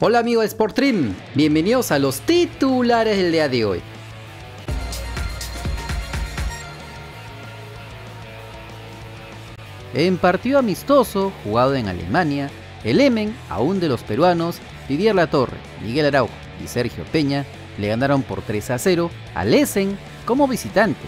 Hola amigos de bienvenidos a los titulares del día de hoy. En partido amistoso jugado en Alemania, el Emen, aún de los peruanos, Didier Latorre, Miguel Araujo y Sergio Peña le ganaron por 3 a 0 al Essen como visitante.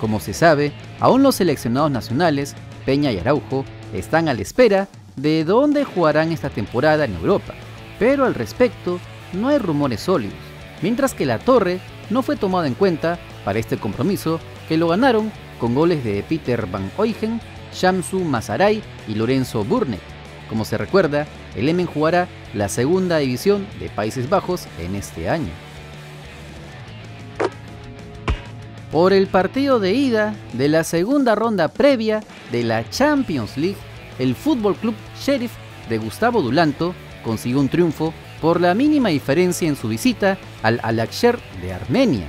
Como se sabe, aún los seleccionados nacionales, Peña y Araujo, están a la espera de dónde jugarán esta temporada en Europa, pero al respecto no hay rumores sólidos, mientras que la Torre no fue tomado en cuenta para este compromiso que lo ganaron con goles de Peter Van Oygen, Shamsu Masaray y Lorenzo Burnet. Como se recuerda, el Emen jugará la segunda división de Países Bajos en este año. Por el partido de ida de la segunda ronda previa de la Champions League, el Fútbol Club Sheriff de Gustavo Dulanto consiguió un triunfo por la mínima diferencia en su visita al Al-Aqsher de Armenia.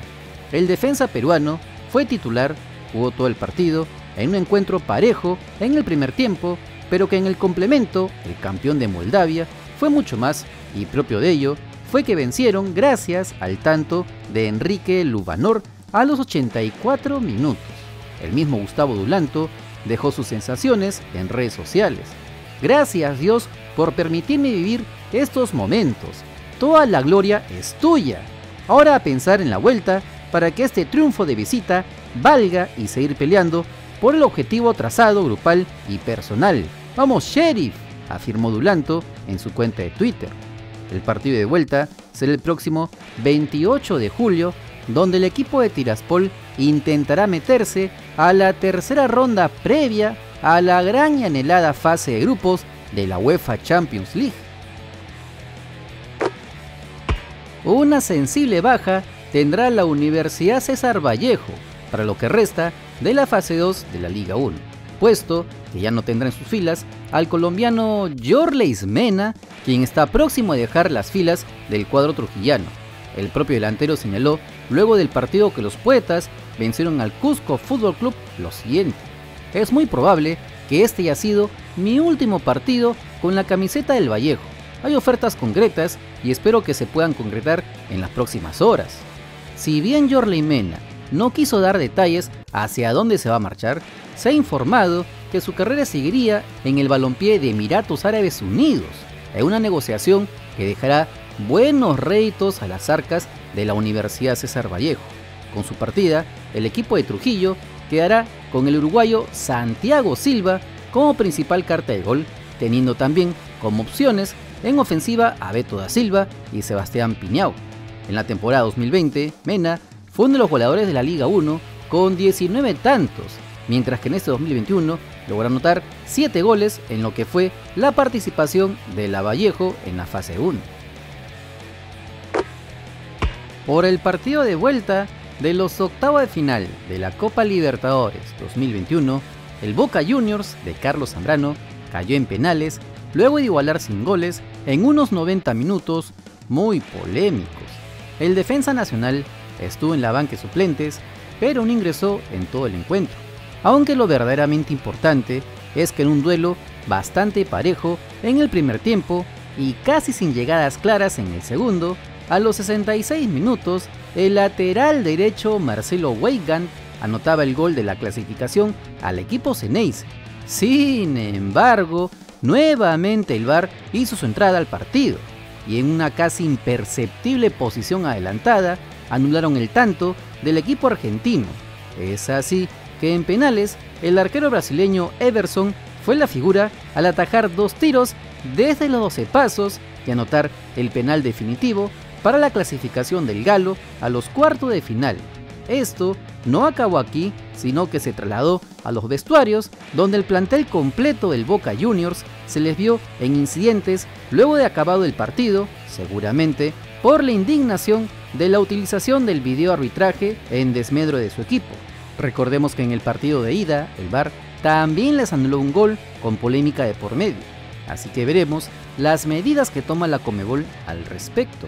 El defensa peruano fue titular, jugó todo el partido en un encuentro parejo en el primer tiempo, pero que en el complemento, el campeón de Moldavia, fue mucho más y propio de ello fue que vencieron gracias al tanto de Enrique Lubanor a los 84 minutos. El mismo Gustavo Dulanto dejó sus sensaciones en redes sociales. Gracias Dios por permitirme vivir estos momentos. Toda la gloria es tuya. Ahora a pensar en la vuelta para que este triunfo de visita valga y seguir peleando por el objetivo trazado grupal y personal. Vamos, sheriff, afirmó Dulanto en su cuenta de Twitter. El partido de vuelta será el próximo 28 de julio, donde el equipo de Tiraspol intentará meterse a la tercera ronda previa a la gran y anhelada fase de grupos de la UEFA Champions League. Una sensible baja tendrá la Universidad César Vallejo para lo que resta de la fase 2 de la Liga 1, puesto que ya no tendrá en sus filas al colombiano Jorleis Mena, quien está próximo a dejar las filas del cuadro trujillano. El propio delantero señaló luego del partido que los poetas vencieron al Cusco Fútbol Club lo siguiente. Es muy probable que este haya sido mi último partido con la camiseta del Vallejo. Hay ofertas concretas y espero que se puedan concretar en las próximas horas. Si bien Jorley Mena no quiso dar detalles hacia dónde se va a marchar, se ha informado que su carrera seguiría en el balompié de Emiratos Árabes Unidos, en una negociación que dejará buenos réditos a las arcas de la Universidad César Vallejo. Con su partida, el equipo de Trujillo quedará con el uruguayo Santiago Silva como principal carta de gol, teniendo también como opciones en ofensiva a Beto da Silva y Sebastián Piñao. En la temporada 2020, Mena fue uno de los goleadores de la Liga 1 con 19 tantos, mientras que en este 2021 logró anotar 7 goles en lo que fue la participación de la Vallejo en la fase 1. Por el partido de vuelta de los octavos de final de la Copa Libertadores 2021, el Boca Juniors de Carlos Zambrano cayó en penales luego de igualar sin goles en unos 90 minutos muy polémicos. El defensa nacional estuvo en la banca de suplentes, pero no ingresó en todo el encuentro. Aunque lo verdaderamente importante es que en un duelo bastante parejo en el primer tiempo y casi sin llegadas claras en el segundo, a los 66 minutos, el lateral derecho Marcelo Weigand anotaba el gol de la clasificación al equipo Ceneice. Sin embargo, nuevamente el VAR hizo su entrada al partido y en una casi imperceptible posición adelantada anularon el tanto del equipo argentino. Es así que en penales el arquero brasileño Everson fue la figura al atajar dos tiros desde los 12 pasos y anotar el penal definitivo para la clasificación del Galo a los cuartos de final. Esto no acabó aquí, sino que se trasladó a los vestuarios, donde el plantel completo del Boca Juniors se les vio en incidentes luego de acabado el partido, seguramente por la indignación de la utilización del video arbitraje en desmedro de su equipo. Recordemos que en el partido de ida, el VAR también les anuló un gol con polémica de por medio, así que veremos las medidas que toma la Comebol al respecto.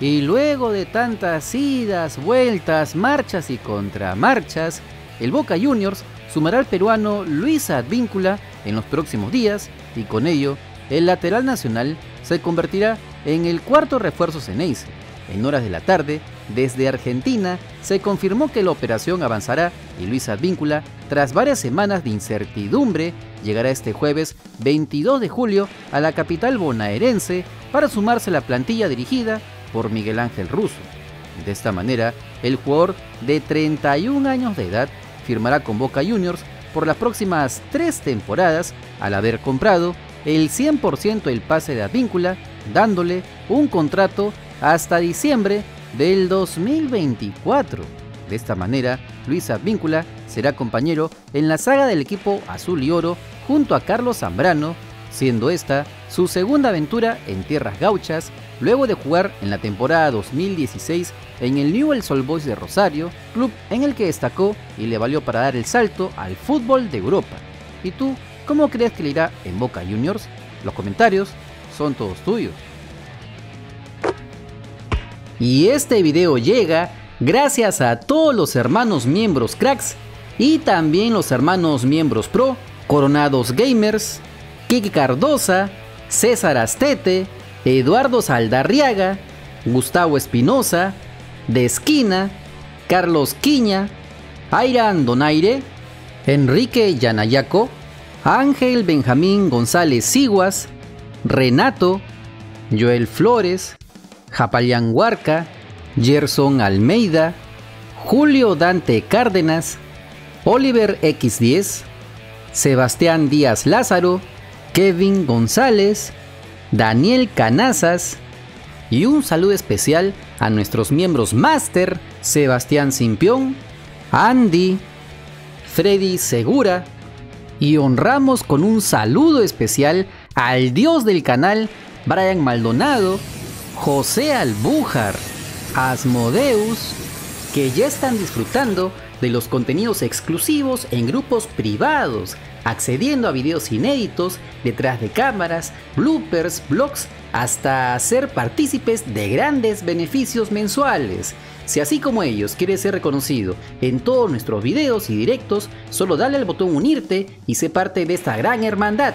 Y luego de tantas idas, vueltas, marchas y contramarchas, el Boca Juniors sumará al peruano Luis Advíncula en los próximos días y con ello el lateral nacional se convertirá en el cuarto refuerzo Ceneice. En horas de la tarde, desde Argentina, se confirmó que la operación avanzará y Luis Advíncula, tras varias semanas de incertidumbre, llegará este jueves 22 de julio a la capital bonaerense para sumarse a la plantilla dirigida por Miguel Ángel Russo. De esta manera, el jugador de 31 años de edad firmará con Boca Juniors por las próximas tres temporadas al haber comprado el 100% del pase de Advíncula, dándole un contrato hasta diciembre del 2024. De esta manera, Luis Advíncula será compañero en la saga del equipo azul y oro junto a Carlos Zambrano, siendo esta su segunda aventura en tierras gauchas, luego de jugar en la temporada 2016 en el Newell's Old Boys de Rosario, club en el que destacó y le valió para dar el salto al fútbol de Europa. ¿Y tú, cómo crees que le irá en Boca Juniors? Los comentarios son todos tuyos. Y este video llega gracias a todos los hermanos miembros cracks y también los hermanos miembros pro, Coronados Gamers, Kiki Cardosa, César Astete, Eduardo Saldarriaga, Gustavo Espinosa, De Esquina, Carlos Quiña, Airan Donaire, Enrique Yanayaco, Ángel Benjamín González Siguas, Renato, Joel Flores, Japalian Huarca, Gerson Almeida, Julio Dante Cárdenas, Oliver X10, Sebastián Díaz Lázaro, Kevin González, Daniel Canazas y un saludo especial a nuestros miembros Master, Sebastián Simpión, Andy, Freddy Segura y honramos con un saludo especial al dios del canal, Brian Maldonado, José Albújar, Asmodeus, que ya están disfrutando de los contenidos exclusivos en grupos privados, accediendo a videos inéditos, detrás de cámaras, bloopers, blogs, hasta ser partícipes de grandes beneficios mensuales. Si así como ellos quieres ser reconocido en todos nuestros videos y directos, solo dale al botón unirte y sé parte de esta gran hermandad.